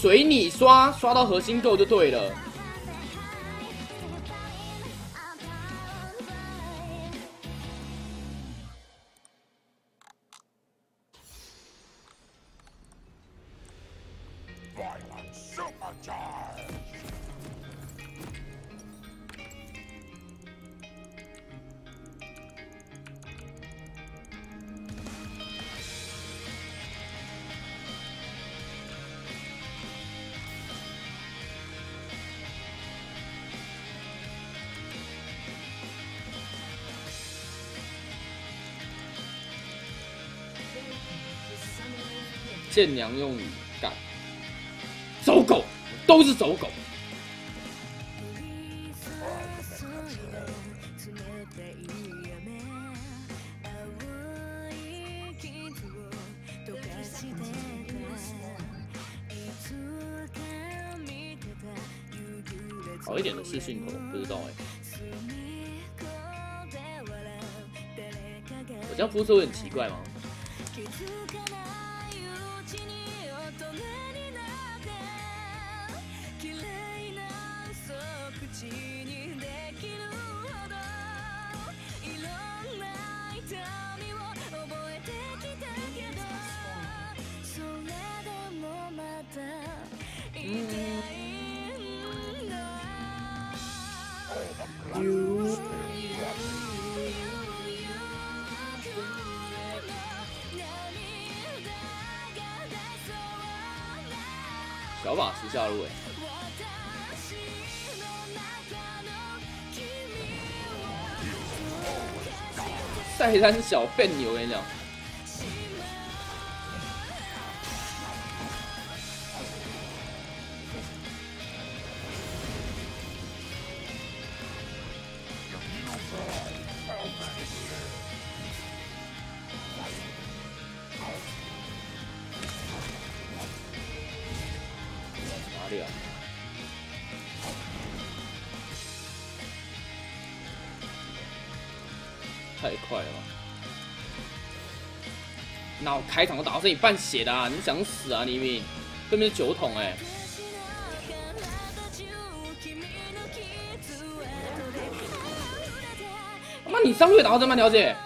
随你刷，刷到核心够就对了。见娘用语干，走狗都是走狗。好一点的是信头，不知道哎、我这样肤色会很奇怪吗？他是小笨牛，我跟你讲，开场都打到这里半血的啊！你想死啊你明？对面是酒桶哎、他妈你上路也打到这么了解，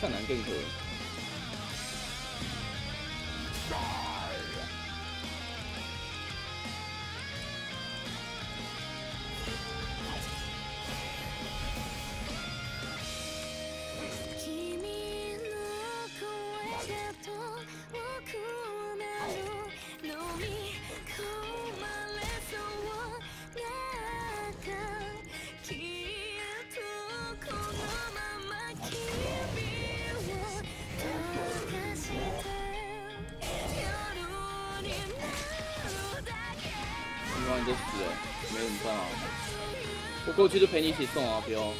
太难更可。我过去就陪你一起送啊，不用。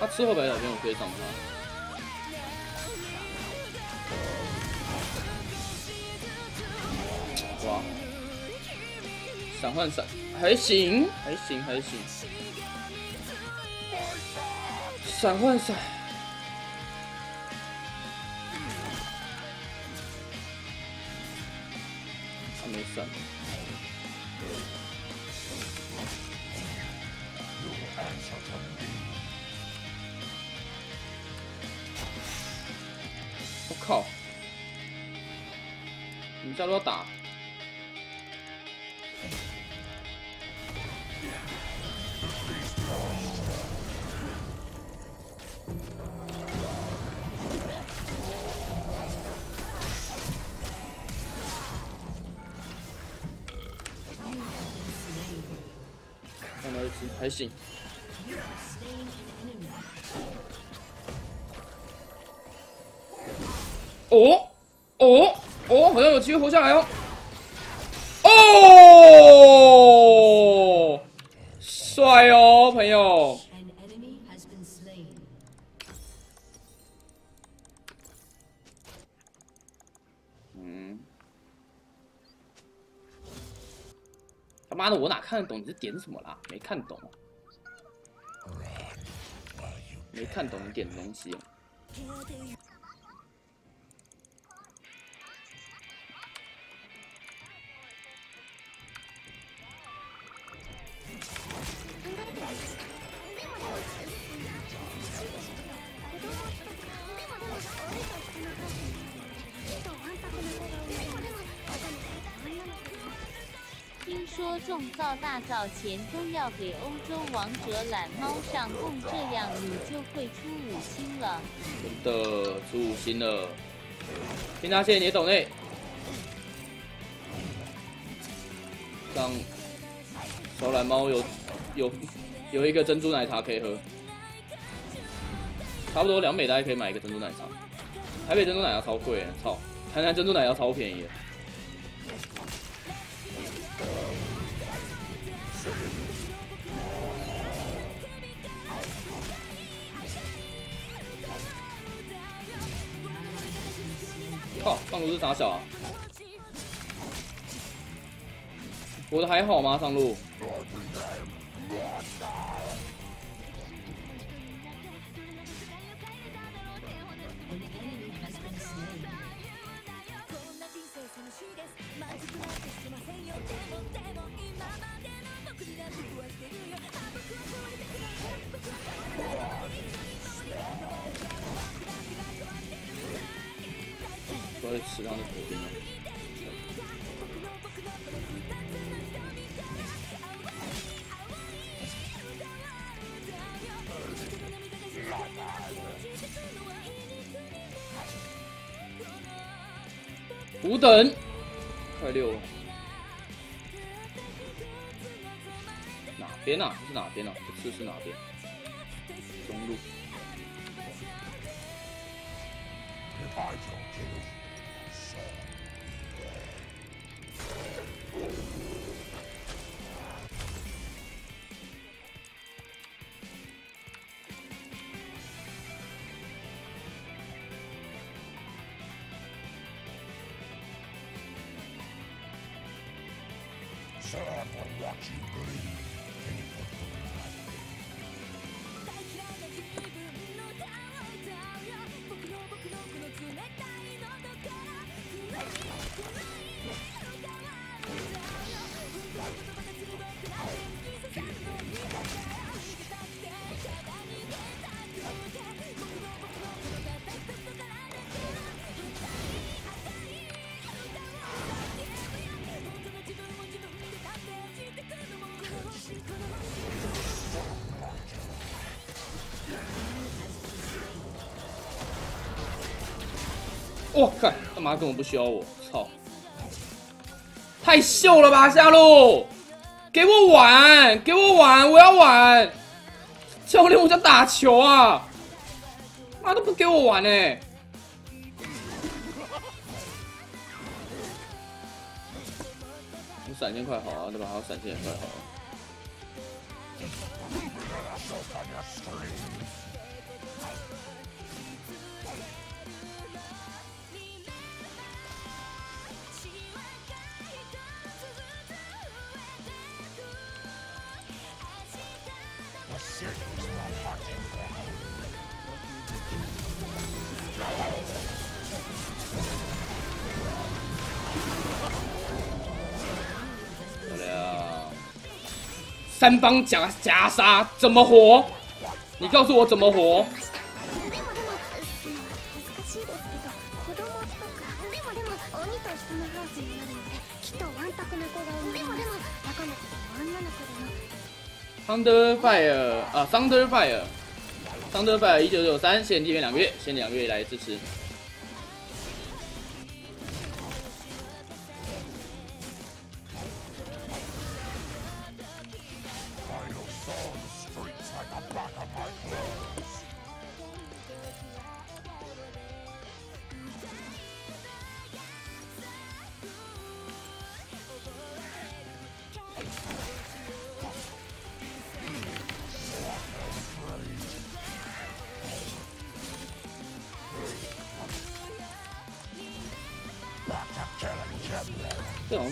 他吃后白小兵，我追上他。闪换闪还行，还行，还行。闪换闪，还行。哦哦哦，好像有机会活下来哦。哦，帅哦，朋友。他妈的，我哪看得懂你在点什么啦？没看懂。没看懂你点的东西。说重造大造前都要给欧洲王者懒猫上供，这样你就会出五星了。真的出五星了，听他谢谢你懂内。让小懒猫有有有一个珍珠奶茶可以喝，差不多两美大家可以买一个珍珠奶茶。台北珍珠奶茶超贵，操！台南珍珠奶茶超便宜。靠，上路是傻小啊！我的还好吗？上路。我在池塘的左边。五等，我靠！干嘛根本不需要我，操！太秀了吧，下路！给我玩，给我玩，我要玩！教练，我想打球啊！妈都不给我玩呢！你闪现快好啊，对吧？还有闪现也快好。漂三方夹夹杀怎么活？你告诉我怎么活？Thunder Fire 啊，Thunder Fire，Thunder Fire 一九九三，限订阅两个月，限两个月来支持。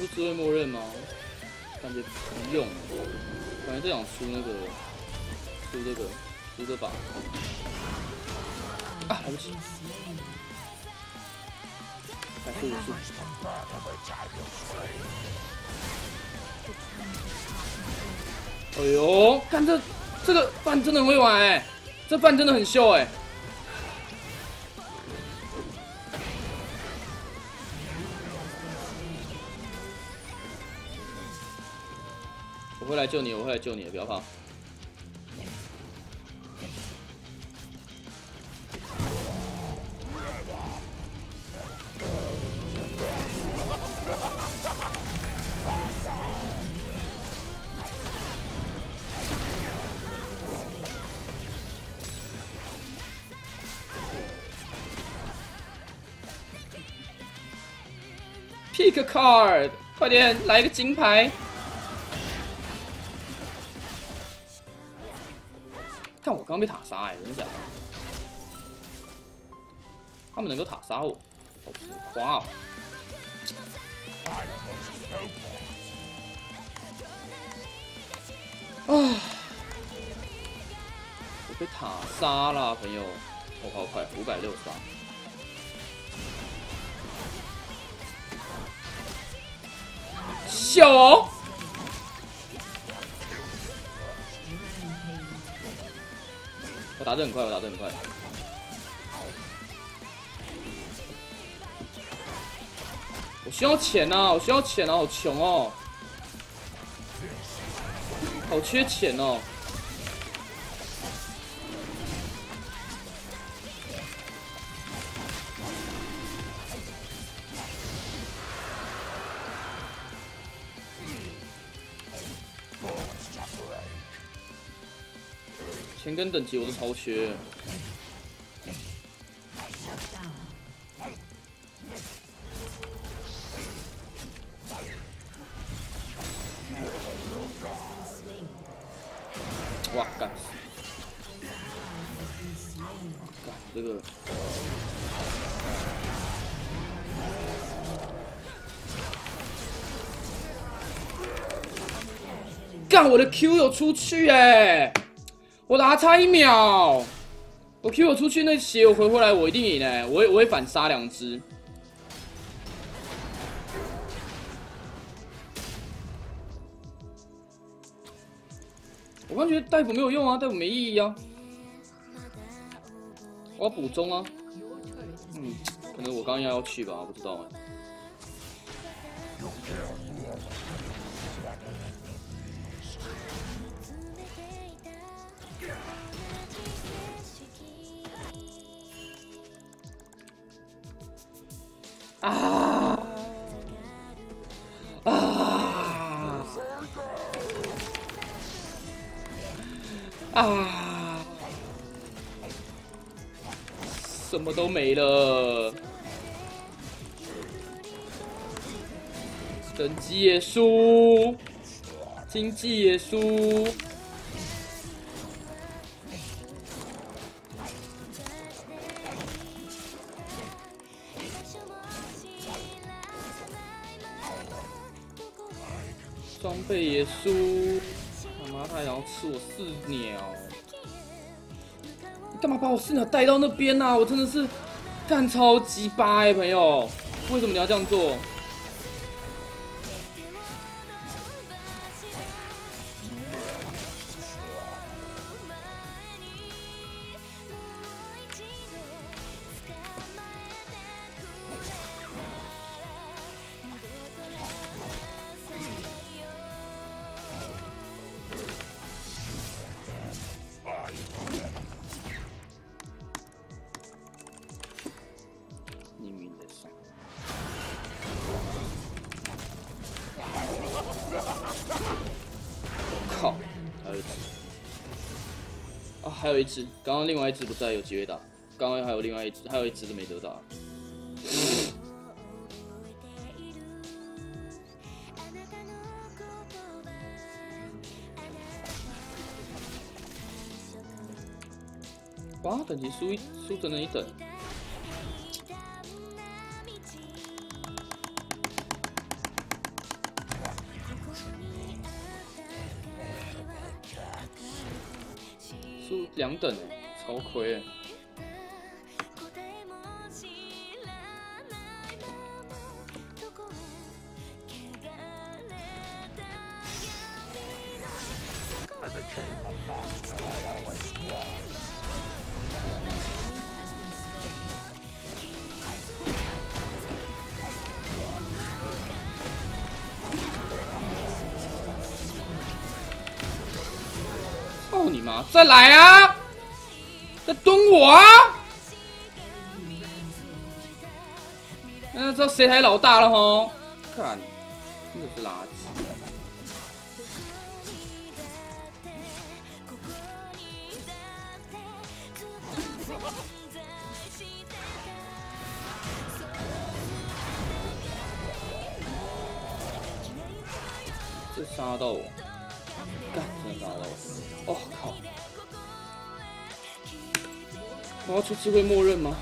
不是智慧默认吗？感觉不用，感觉这想出那个，出这个，出这把。啊，来不及！还是五速。哎呦，看这这个饭真的很会玩哎，这饭真的很秀哎。来救你，我会来救你，不要怕。Pick a card，快点来个金牌！被塔杀哎，真的假的？他们能够塔杀我，好浮夸哦！啊！我被塔杀了，朋友，我好快，五百六杀。小哦！我打得很快，我打得很快。我需要钱呐！我需要钱啊！好穷哦，好缺钱哦。钱跟等级我都超缺。哇干！干这个！干我的 Q 有出去哎！我打差一秒，我 Q 我出去那血我回回来我一定赢哎！我会我会反杀两只。我刚觉得逮捕没有用啊，逮捕没意义啊。我要补中啊。嗯，可能我刚要要去吧，不知道哎。啊啊！什么都没了，等级也输，经济也输。装备也输，他妈他还想要吃我四鸟，你干嘛把我四鸟带到那边啊？我真的是干超级巴哎，朋友，为什么你要这样做？一只，刚刚另外一只不在，有机会打。刚刚还有另外一只，还有一只都没得到。哇，等级输一输整整一等。等哎，超亏哎。操你妈！再来啊！谁才老大了吼？看，真的是垃圾。这杀到我，干，真的杀到我！哦靠！我要出智慧默认吗？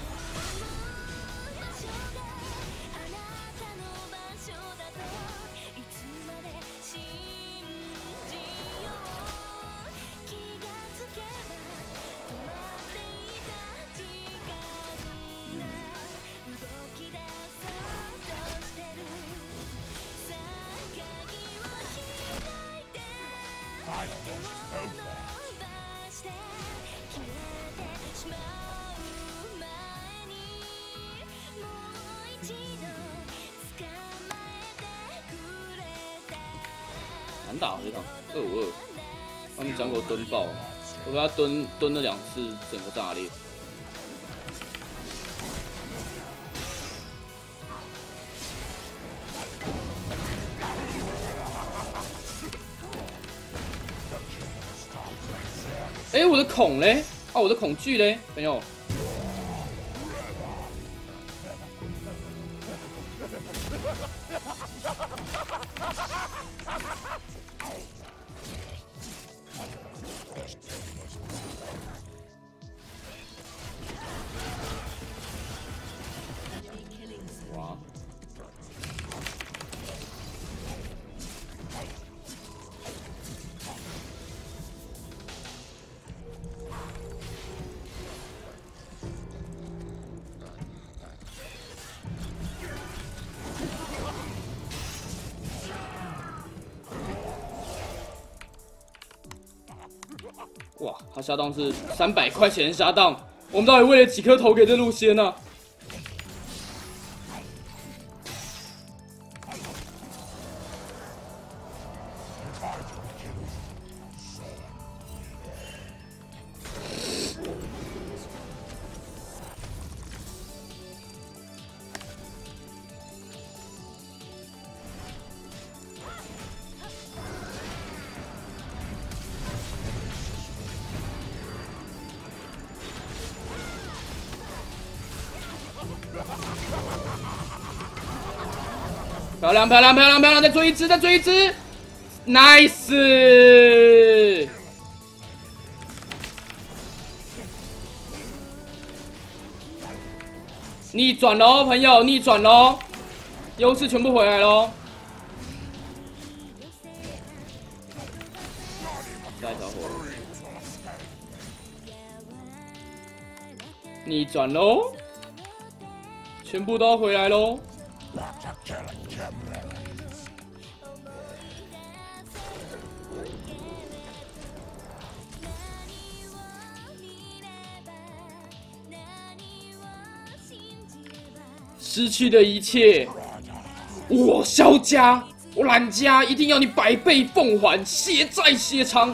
蹲蹲了两次，整个炸裂。哎、我的孔嘞？啊，我的恐惧嘞，朋友。下档是三百块钱下档，我们到底喂了几颗头给这路仙呢、漂亮，漂亮，漂亮，漂亮！再追一只，再追一只，nice！逆转喽，朋友，逆转喽，优势全部回来喽！下一条火，逆转喽，全部都回来喽！失去的一切，我萧家，我懒家一定要你百倍奉还，血债血偿。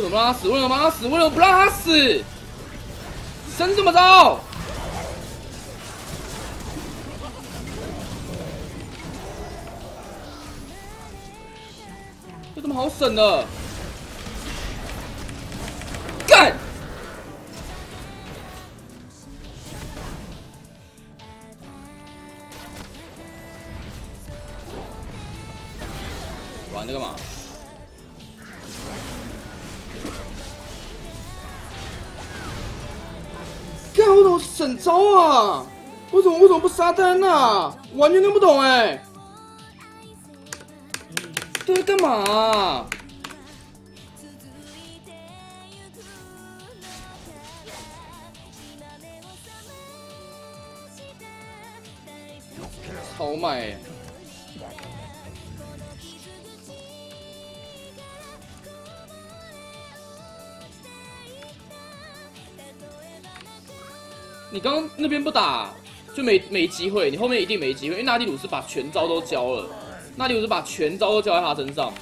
为什么让他死？为什么让他死？为什么不让他死？生这么着？这怎么好省的？招啊？为什么为什么不杀单啊？完全听不懂哎、这是干嘛啊、超卖、欸！你刚刚那边不打，就没没机会，你后面一定没机会，因为纳蒂鲁斯把全招都交了，纳蒂鲁斯把全招都交在他身上，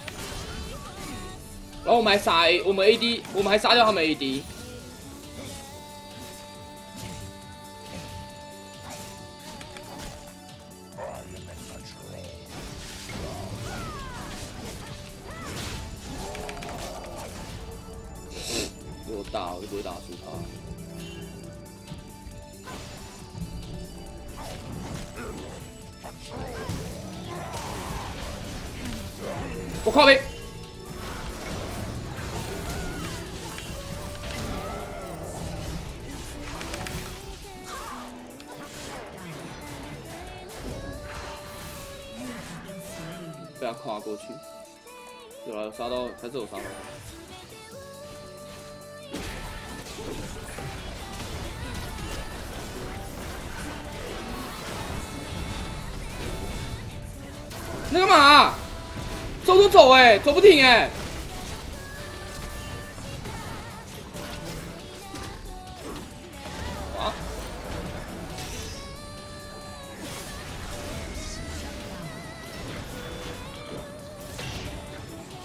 然后我们还杀 A，我们 AD，我们还杀掉他们 AD。被他跨过去，有了，杀到，还是有杀到。那干嘛？走走走、哎，走不停哎、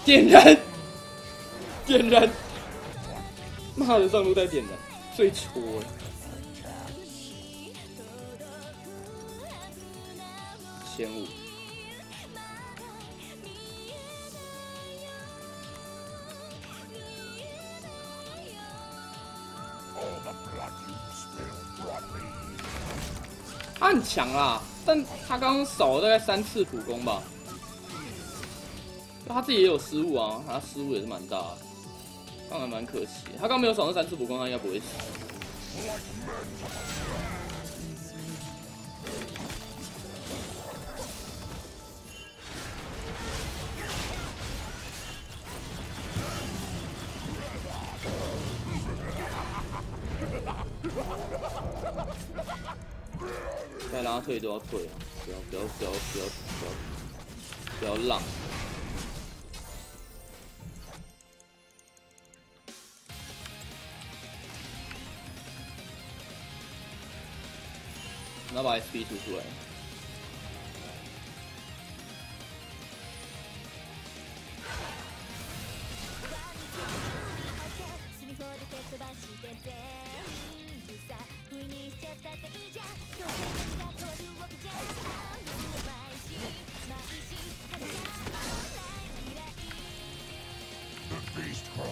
点燃，点燃！妈的，上路带点燃，最戳了。千五。他很强啦，但他刚刚少了大概三次普攻吧。他自己也有失误啊，他失误也是蛮大的，刚才蛮可惜。他刚没有爽那三次普攻，他应该不会死。该拉退都要退啊！不要不要不要不要不要不要浪！然后把 SP 吐出来。哇，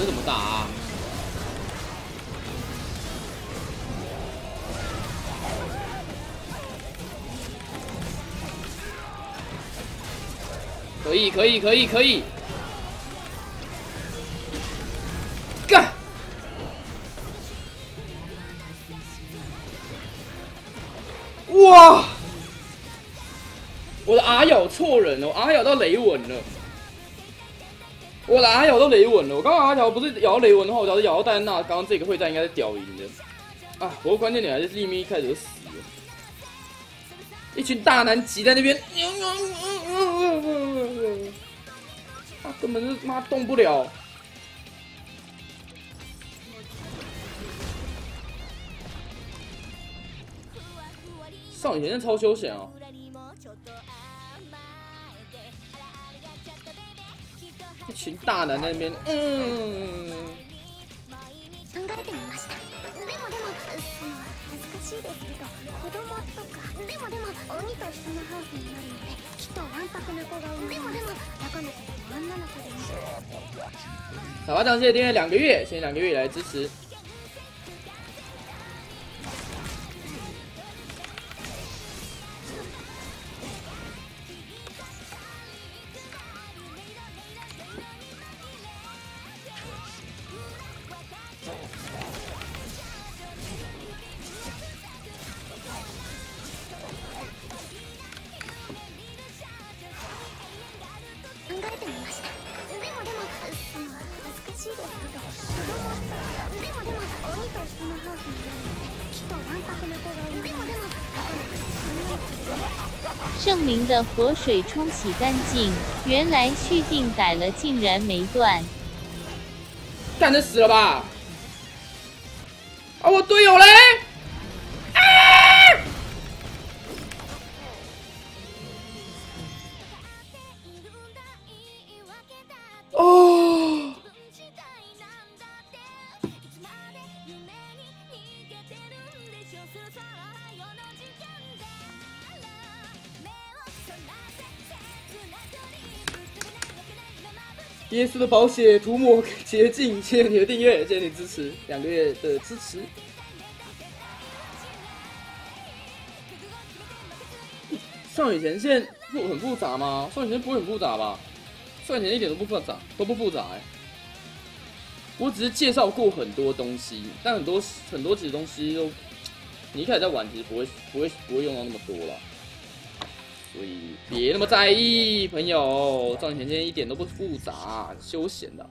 这怎么打啊？可以，可以，可以，可以！干！哇！我的 R 咬错人了，我 R 咬到雷文了。我的 R 咬到雷文了，我刚刚 R 咬不是咬雷文的话，我只要是咬到戴安娜，刚刚这个会战应该是屌赢的。啊，不过关键点还是利咪一开始就死了，一群大男挤在那边，他根本是妈动不了。少女前线超休闲哦。群大男那边，嗯。小花长谢订阅两个月，谢谢两个月来支持。圣灵的活水冲洗干净，原来续订改了，竟然没断，干的死了吧？啊，我队友嘞！耶稣的宝血涂抹洁净，谢谢你的订阅，谢谢你支持两个月的支持。少女前线不很复杂吗？少女前线不会很复杂吧？少女前线一点都不复杂，都不复杂哎。我只是介绍过很多东西，但很多很多其实东西都你一开始在玩，其实不会不会不会用到那么多了。所以别那么在意，朋友，赚钱钱一点都不复杂，休闲的。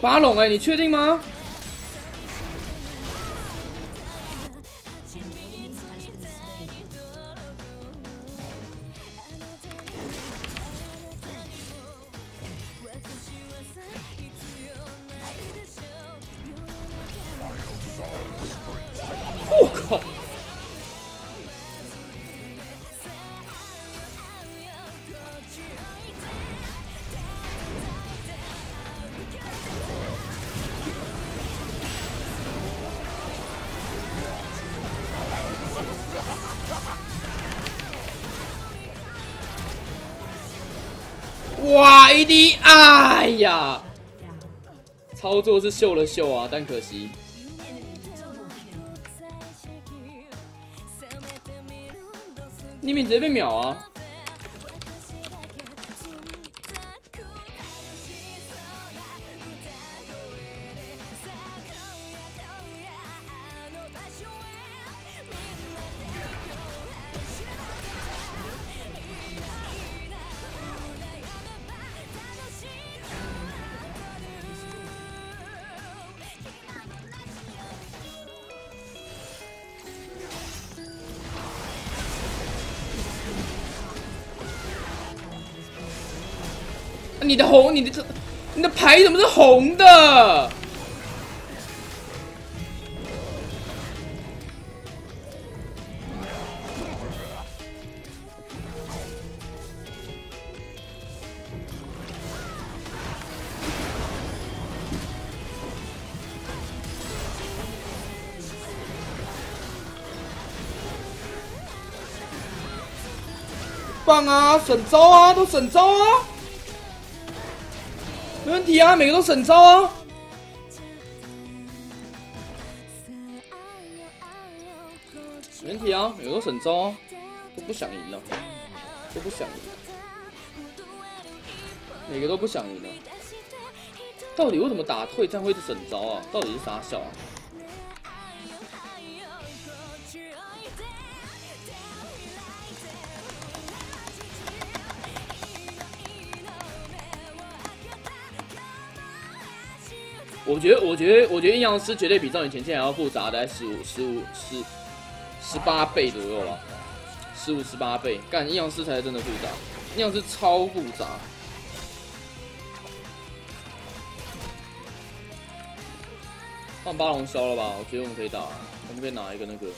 八龙哎，你确定吗？做的是秀了秀啊，但可惜，你们直接被秒啊！你的红，你的这，你的牌怎么是红的？棒啊，省招啊，都省招啊！没问题啊，每个都省招啊！没问题啊，每个都省招啊，都不想赢了，都不想赢了，每个都不想赢了。到底为什么打退战会是省招啊？到底是啥小啊？我觉得，我觉得，我觉得阴阳师绝对比赵云前线还要复杂，大概十五、十五、十、十八倍左右了，十五、十八倍。干阴阳师才是真的复杂，阴阳师超复杂。放八龙消了吧，我觉得我们可以打，我们可以拿一个那个。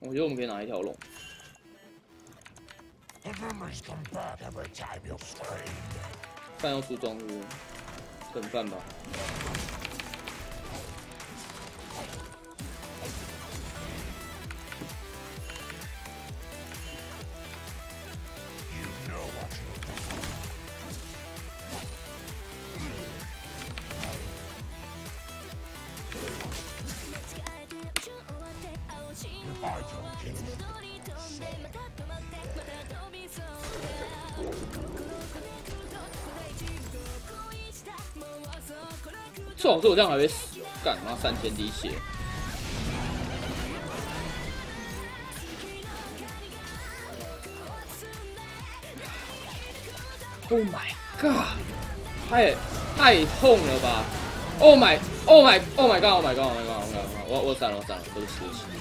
我觉得我们可以拿一条龙。饭要出装是不是？等饭吧。最好是我这样还会死，干妈三千滴血。Oh my god！太太痛了吧！Oh my！Oh my！Oh my god！Oh my god！Oh my god！Oh my god！我我闪了，我闪了，对不起，对不起。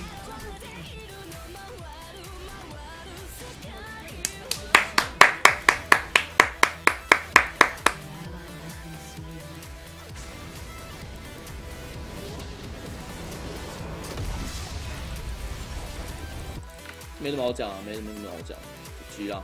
好讲啊，没什么什么好讲，局啊。